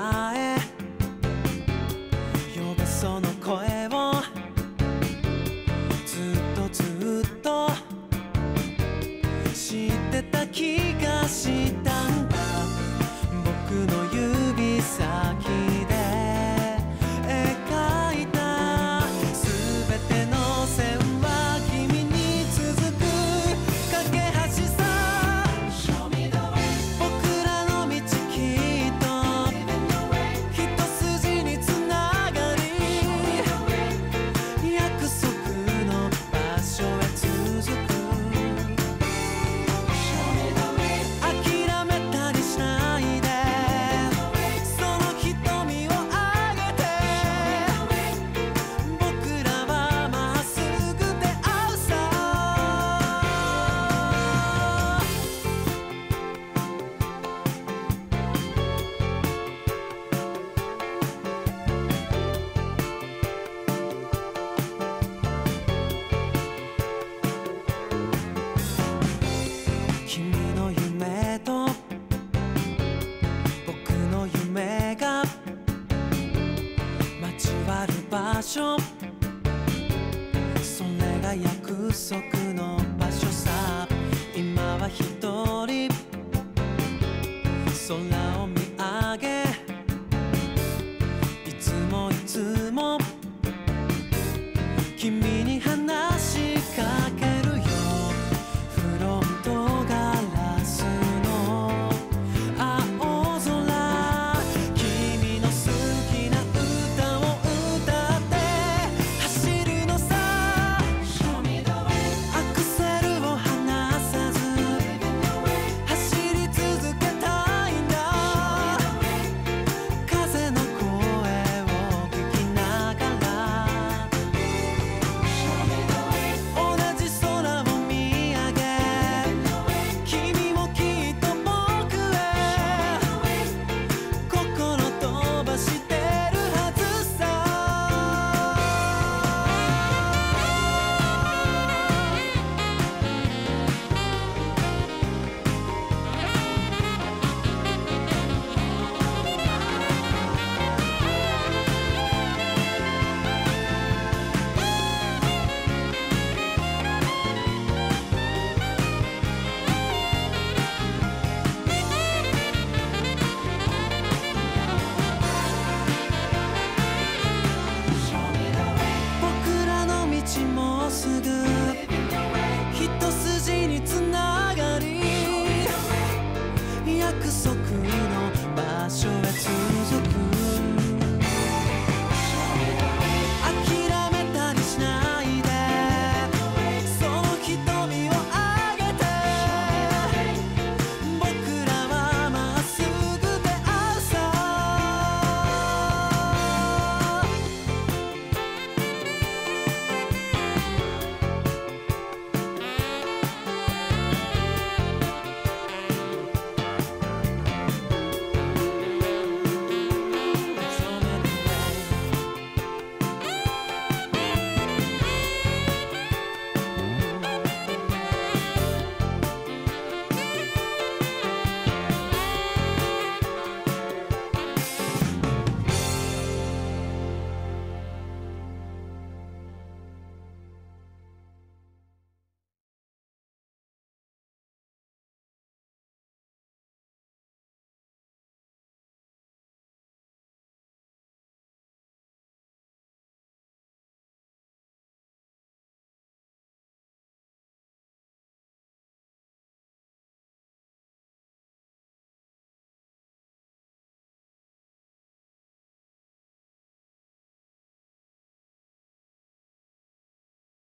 my それが約束の場所さ。今は一人。空をそっ